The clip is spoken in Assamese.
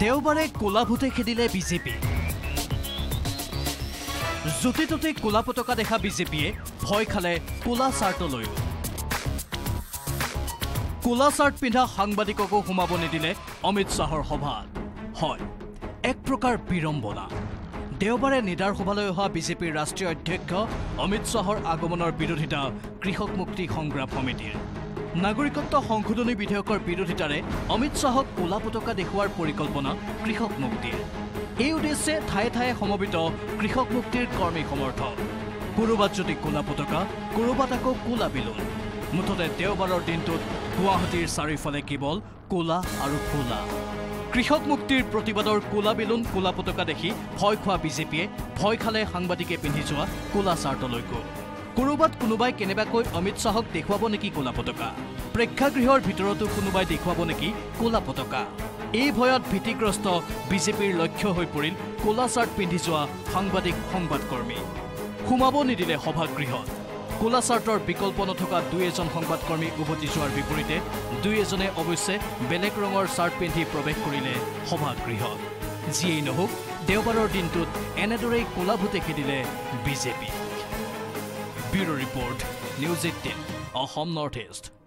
দেওবাৰে ক'লা ভোটে খেদিলে বিজেপি। য'তে ত'তে ক'লা পতাকা দেখা বিজেপিয়ে ভয় খালে ক'লা চাৰ্টলৈও। ক'লা চাৰ্ট পিন্ধা সাংবাদিককো সোমাব নিদিলে অমিত শ্বাহৰ সভাত হয় এক প্ৰকাৰ বিড়ম্বনা। দেওবাৰে নিদাৰ সভালৈ অহা বিজেপিৰ ৰাষ্ট্ৰীয় অধ্যক্ষ অমিত শ্বাহৰ আগমনৰ বিৰোধিতা কৃষক মুক্তি সংগ্ৰাম সমিতিৰ। নাগৰিকত্ব সংশোধনী বিধেয়কৰ বিৰোধিতাৰে অমিত শ্বাহক ক'লা পতাকা দেখুওৱাৰ পৰিকল্পনা কৃষক মুক্তিৰ। এই উদ্দেশ্যে ঠায়ে ঠায়ে সমবেত কৃষক মুক্তিৰ কৰ্মী সমৰ্থক। ক'ৰবাত যদি ক'লা পতাকা ক'ৰবাত আকৌ ক'লা বেলুন। মুঠতে দেওবাৰৰ দিনটোত গুৱাহাটীৰ চাৰিওফালে কেৱল ক'লা আৰু ক'লা। কৃষক মুক্তিৰ প্ৰতিবাদৰ ক'লা বেলুন ক'লা পতাকা দেখি ভয় খোৱা বিজেপিয়ে ভয় খালে সাংবাদিকে পিন্ধি যোৱা ক'লা চাৰ্টলৈকো। ক'ৰবাত কোনোবাই কেনেবাকৈ অমিত শ্বাহক দেখুৱাব নেকি ক'লা পতাকা? প্ৰেক্ষাগৃহৰ ভিতৰতো কোনোবাই দেখুৱাব নেকি ক'লা পতাকা? এই ভয়ত ভীতিগ্ৰস্ত বিজেপিৰ লক্ষ্য হৈ পৰিল ক'লা চাৰ্ট পিন্ধি যোৱা সাংবাদিক সংবাদকৰ্মী। সোমাব নিদিলে সভাগৃহত। ক'লা চাৰ্টৰ বিকল্প নথকা দুই এজন সংবাদকৰ্মী উভতি যোৱাৰ বিপৰীতে দুই এজনে অৱশ্যে বেলেগ ৰঙৰ চাৰ্ট পিন্ধি প্ৰৱেশ কৰিলে সভাগৃহত। যিয়েই নহওক দেওবাৰৰ দিনটোত এনেদৰেই ক'লা ভোটে খেদিলে BJP. Bureau' report news eighteen Assam north east